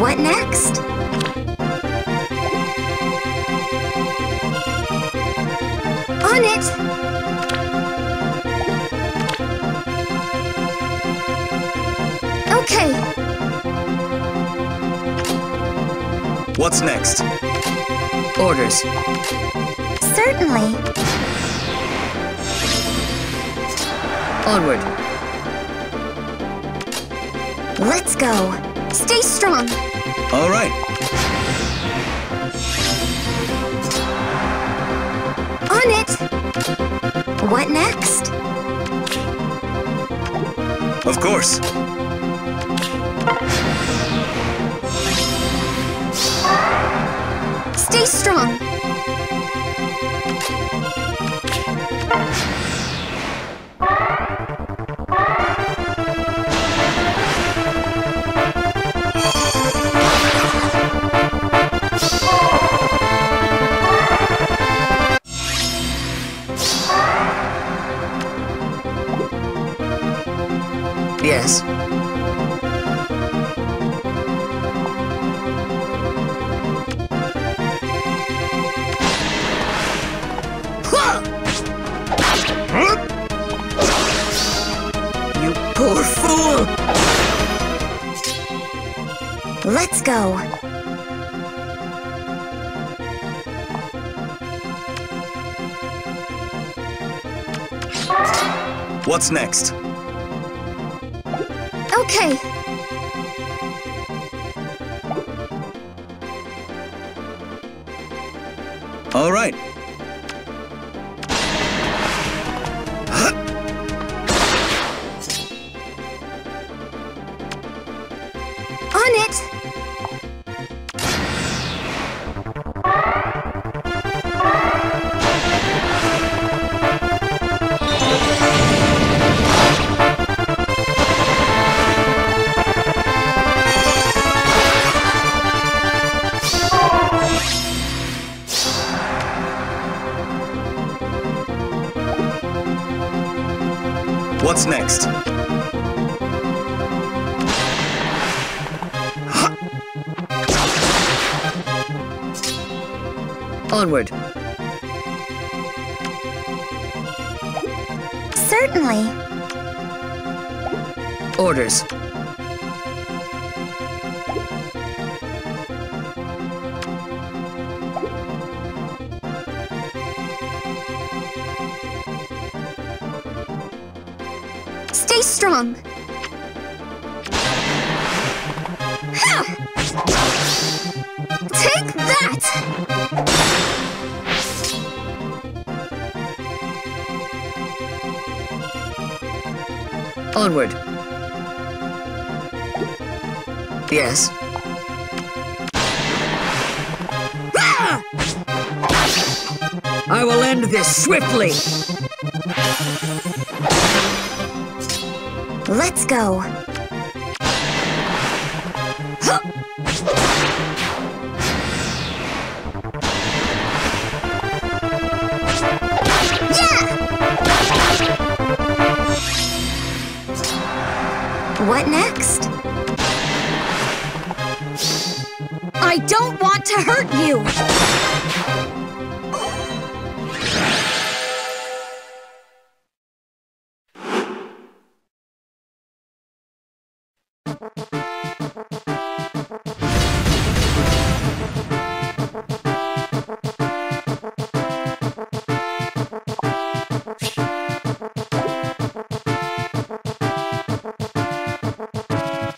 What next? On it! Okay, What's next? Orders. certainly. Onward. Let's go. Stay strong. All right. On it! What next? Of course. Stay strong. Yes. You poor fool! Let's go. What's next? Okay, All right. What's next? Onward. Certainly. Orders. Stay strong. Ha! Take that! Onward. Yes. Ah! I will end this swiftly. Let's go. Yeah! What next? I don't want to hurt you!